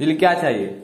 दिल क्या चाहिए?